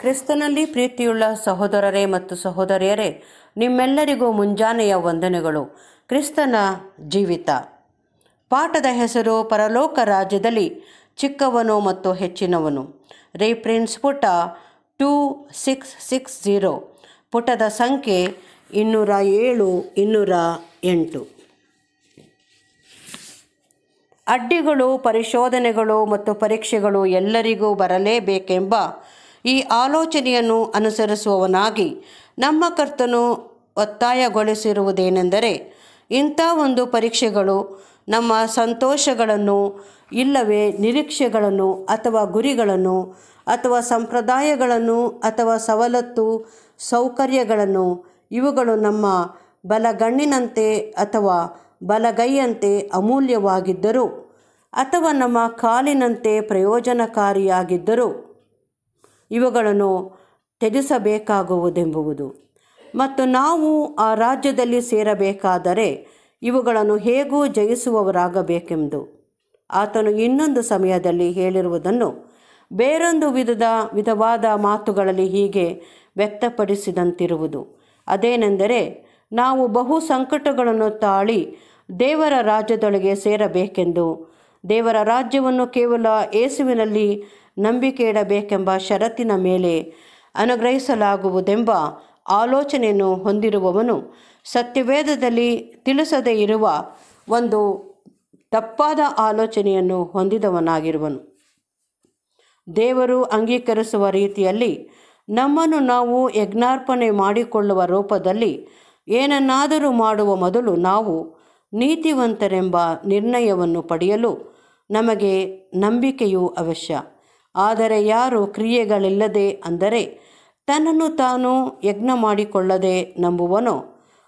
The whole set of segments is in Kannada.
ಕ್ರಿಸ್ತನಲ್ಲಿ ಪ್ರೀತಿಯುಳ್ಳ ಸಹೋದರರೇ ಮತ್ತು ಸಹೋದರಿಯರೇ, ನಿಮ್ಮೆಲ್ಲರಿಗೂ ಮುಂಜಾನೆಯ ವಂದನೆಗಳು. ಕ್ರಿಸ್ತನ ಜೀವಿತ. ಪಾಠದ ಹೆಸರು ಪರಲೋಕ ರಾಜ್ಯದಲ್ಲಿ ಚಿಕ್ಕವನು ಮತ್ತು ಹೆಚ್ಚಿನವನು. ರೇಫ್ರೆನ್ಸ್ ಪುಟ ಟೂ ಸಿಕ್ಸ್ ಸಿಕ್ಸ್ ಝೀರೋ ಪುಟದ ಸಂಖ್ಯೆ ಇನ್ನೂರ ಏಳು, ಇನ್ನೂರ ಎಂಟು. ಅಡ್ಡಿಗಳು, ಪರಿಶೋಧನೆಗಳು ಮತ್ತು ಪರೀಕ್ಷೆಗಳು ಎಲ್ಲರಿಗೂ ಬರಲೇಬೇಕೆಂಬ ಈ ಆಲೋಚನೆಯನ್ನು ಅನುಸರಿಸುವವನಾಗಿ ನಮ್ಮ ಕರ್ತನು ಒತ್ತಾಯಗೊಳಿಸಿರುವುದೇನೆಂದರೆ ಇಂಥ ಒಂದು ಪರೀಕ್ಷೆಗಳು ನಮ್ಮ ಸಂತೋಷಗಳನ್ನು ಇಲ್ಲವೇ ನಿರೀಕ್ಷೆಗಳನ್ನು ಅಥವಾ ಗುರಿಗಳನ್ನು ಅಥವಾ ಸಂಪ್ರದಾಯಗಳನ್ನು ಅಥವಾ ಸವಲತ್ತು ಸೌಕರ್ಯಗಳನ್ನು ಇವುಗಳು ನಮ್ಮ ಬಲಗಣ್ಣಿನಂತೆ ಅಥವಾ ಬಲಗೈಯಂತೆ ಅಮೂಲ್ಯವಾಗಿದ್ದರು ಅಥವಾ ನಮ್ಮ ಕಾಲಿನಂತೆ ಪ್ರಯೋಜನಕಾರಿಯಾಗಿದ್ದರೂ ಇವುಗಳನ್ನು ತ್ಯಜಿಸಬೇಕಾಗುವುದೆಂಬುದು. ಮತ್ತು ನಾವು ಆ ರಾಜ್ಯದಲ್ಲಿ ಸೇರಬೇಕಾದರೆ ಇವುಗಳನ್ನು ಹೇಗೂ ಜಯಿಸುವವರಾಗಬೇಕೆಂದು ಆತನು ಇನ್ನೊಂದು ಸಮಯದಲ್ಲಿ ಹೇಳಿರುವುದನ್ನು ಬೇರೊಂದು ವಿಧದ ವಿಧವಾದ ಮಾತುಗಳಲ್ಲಿ ಹೀಗೆ ವ್ಯಕ್ತಪಡಿಸಿದಂತಿರುವುದು. ಅದೇನೆಂದರೆ ನಾವು ಬಹು ಸಂಕಟಗಳನ್ನು ತಾಳಿ ದೇವರ ರಾಜ್ಯದೊಳಗೆ ಸೇರಬೇಕೆಂದು ದೇವರ ರಾಜ್ಯವನ್ನು ಕೇವಲ ಯೇಸುವಿನಲ್ಲಿ ನಂಬಿಕೆ ಇಡಬೇಕೆಂಬ ಷರತ್ತಿನ ಮೇಲೆ ಅನುಗ್ರಹಿಸಲಾಗುವುದೆಂಬ ಆಲೋಚನೆಯನ್ನು ಹೊಂದಿರುವವನು ಸತ್ಯವೇದದಲ್ಲಿ ತಿಳಿಸದೇ ಇರುವ ಒಂದು ತಪ್ಪಾದ ಆಲೋಚನೆಯನ್ನು ಹೊಂದಿದವನಾಗಿರುವನು. ದೇವರು ಅಂಗೀಕರಿಸುವ ರೀತಿಯಲ್ಲಿ ನಮ್ಮನ್ನು ನಾವು ಯಜ್ಞಾರ್ಪಣೆ ಮಾಡಿಕೊಳ್ಳುವ ರೂಪದಲ್ಲಿ ಏನನ್ನಾದರೂ ಮಾಡುವ ಮೊದಲು ನಾವು ನೀತಿವಂತರೆಂಬ ನಿರ್ಣಯವನ್ನು ಪಡೆಯಲು ನಮಗೆ ನಂಬಿಕೆಯು ಅವಶ್ಯ. ಆದರೆ ಯಾರು ಕ್ರಿಯೆಗಳಿಲ್ಲದೆ ಅಂದರೆ ತನ್ನನ್ನು ತಾನು ಯಜ್ಞ ಮಾಡಿಕೊಳ್ಳದೆ ನಂಬುವನೋ,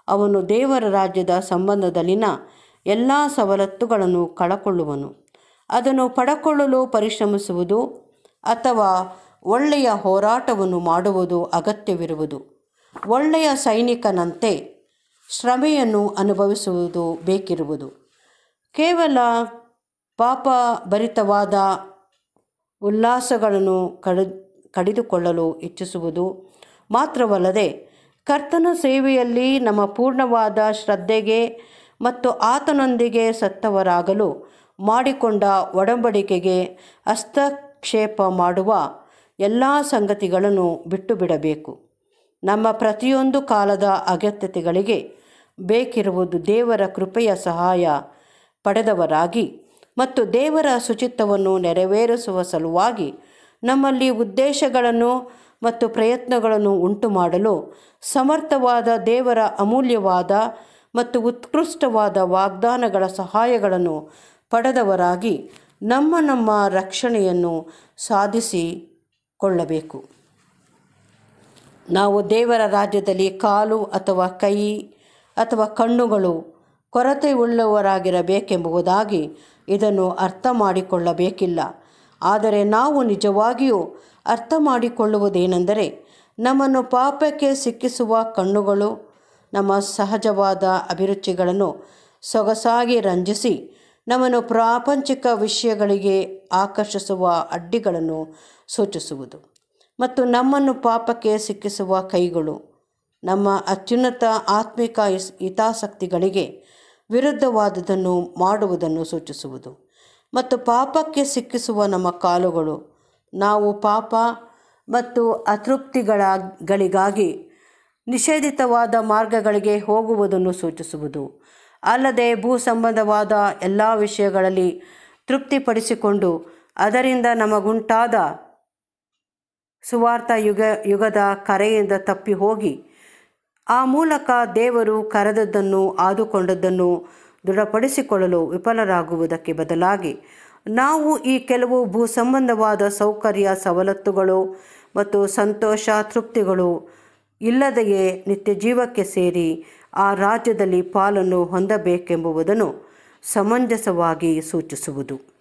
ಅವನು ದೇವರ ರಾಜ್ಯದ ಸಂಬಂಧದಲ್ಲಿನ ಎಲ್ಲ ಸವಲತ್ತುಗಳನ್ನು ಕಳಕೊಳ್ಳುವನು. ಅದನ್ನು ಪಡಕೊಳ್ಳಲು ಪರಿಶ್ರಮಿಸುವುದು ಅಥವಾ ಒಳ್ಳೆಯ ಹೋರಾಟವನ್ನು ಮಾಡುವುದು ಅಗತ್ಯವಿರುವುದು. ಒಳ್ಳೆಯ ಸೈನಿಕನಂತೆ ಶ್ರಮೆಯನ್ನು ಅನುಭವಿಸುವುದು ಬೇಕಿರುವುದು. ಕೇವಲ ಪಾಪ ಭರಿತವಾದ ಉಲ್ಲಾಸಗಳನ್ನು ಕಡಿ, ಕಡಿದುಕೊಳ್ಳಲು ಇಚ್ಛಿಸುವುದು ಮಾತ್ರವಲ್ಲದೆ ಕರ್ತನ ಸೇವೆಯಲ್ಲಿ ನಮ್ಮ ಪೂರ್ಣವಾದ ಶ್ರದ್ಧೆಗೆ ಮತ್ತು ಆತನೊಂದಿಗೆ ಸತ್ತವರಾಗಲು ಮಾಡಿಕೊಂಡ ಒಡಂಬಡಿಕೆಗೆ ಹಸ್ತಕ್ಷೇಪ ಮಾಡುವ ಎಲ್ಲ ಸಂಗತಿಗಳನ್ನು ಬಿಟ್ಟು ಬಿಡಬೇಕು ನಮ್ಮ ಪ್ರತಿಯೊಂದು ಕಾಲದ ಅಗತ್ಯತೆಗಳಿಗೆ ಬೇಕಿರುವುದು ದೇವರ ಕೃಪೆಯ ಸಹಾಯ ಪಡೆದವರಾಗಿ ಮತ್ತು ದೇವರ ಶುಚಿತ್ವವನ್ನು ನೆರವೇರಿಸುವ ಸಲುವಾಗಿ ನಮ್ಮಲ್ಲಿ ಉದ್ದೇಶಗಳನ್ನು ಮತ್ತು ಪ್ರಯತ್ನಗಳನ್ನು ಉಂಟು ಮಾಡಲು ಸಮರ್ಥವಾದ ದೇವರ ಅಮೂಲ್ಯವಾದ ಮತ್ತು ಉತ್ಕೃಷ್ಟವಾದ ವಾಗ್ದಾನಗಳ ಸಹಾಯಗಳನ್ನು ಪಡೆದವರಾಗಿ ನಮ್ಮ ನಮ್ಮ ರಕ್ಷಣೆಯನ್ನು ಸಾಧಿಸಿಕೊಳ್ಳಬೇಕು. ನಾವು ದೇವರ ರಾಜ್ಯದಲ್ಲಿ ಕಾಲು ಅಥವಾ ಕೈ ಅಥವಾ ಕಣ್ಣುಗಳು ಕೊರತೆ ಉಳ್ಳವರಾಗಿರಬೇಕೆಂಬುದಾಗಿ ಇದನ್ನು ಅರ್ಥ ಮಾಡಿಕೊಳ್ಳಬೇಕಿಲ್ಲ ಆದರೆ ನಾವು ನಿಜವಾಗಿಯೂ ಅರ್ಥ ಮಾಡಿಕೊಳ್ಳುವುದೇನೆಂದರೆ ನಮ್ಮನ್ನು ಪಾಪಕ್ಕೆ ಸಿಕ್ಕಿಸುವ ಕಣ್ಣುಗಳು, ನಮ್ಮ ಸಹಜವಾದ ಅಭಿರುಚಿಗಳನ್ನು ಸೊಗಸಾಗಿ ರಂಜಿಸಿ ನಮ್ಮನ್ನು ಪ್ರಾಪಂಚಿಕ ವಿಷಯಗಳಿಗೆ ಆಕರ್ಷಿಸುವ ಅಡ್ಡಿಗಳನ್ನು ಸೂಚಿಸುವುದು. ಮತ್ತು ನಮ್ಮನ್ನು ಪಾಪಕ್ಕೆ ಸಿಕ್ಕಿಸುವ ಕೈಗಳು, ನಮ್ಮ ಅತ್ಯುನ್ನತ ಆತ್ಮಿಕ ಹಿತಾಸಕ್ತಿಗಳಿಗೆ ವಿರುದ್ಧವಾದುದನ್ನು ಮಾಡುವುದನ್ನು ಸೂಚಿಸುವುದು. ಮತ್ತು ಪಾಪಕ್ಕೆ ಸಿಕ್ಕಿಸುವ ನಮ್ಮ ಕಾಲುಗಳು, ನಾವು ಪಾಪ ಮತ್ತು ಅತೃಪ್ತಿಗಳಿಗಾಗಿ ನಿಷೇಧಿತವಾದ ಮಾರ್ಗಗಳಿಗೆ ಹೋಗುವುದನ್ನು ಸೂಚಿಸುವುದು. ಅಲ್ಲದೆ ಭೂ ಸಂಬಂಧವಾದ ಎಲ್ಲ ವಿಷಯಗಳಲ್ಲಿ ತೃಪ್ತಿಪಡಿಸಿಕೊಂಡು ಅದರಿಂದ ನಮಗುಂಟಾದ ಸುವಾರ್ಥ ಯುಗ ಯುಗದ ಕರೆಯಿಂದ ತಪ್ಪಿ ಹೋಗಿ ಆ ಮೂಲಕ ದೇವರು ಕರೆದದ್ದನ್ನು ಆದುಕೊಂಡದ್ದನ್ನು ದೃಢಪಡಿಸಿಕೊಳ್ಳಲು ವಿಫಲರಾಗುವುದಕ್ಕೆ ಬದಲಾಗಿ ನಾವು ಈ ಕೆಲವು ಭೂ ಸಂಬಂಧವಾದ ಸೌಕರ್ಯ, ಸವಲತ್ತುಗಳು ಮತ್ತು ಸಂತೋಷ, ತೃಪ್ತಿಗಳು ಇಲ್ಲದೆಯೇ ನಿತ್ಯ ಜೀವಕ್ಕೆ ಸೇರಿ ಆ ರಾಜ್ಯದಲ್ಲಿ ಪಾಲನ್ನು ಹೊಂದಬೇಕೆಂಬುವುದನ್ನು ಸಮಂಜಸವಾಗಿ ಸೂಚಿಸುವುದು.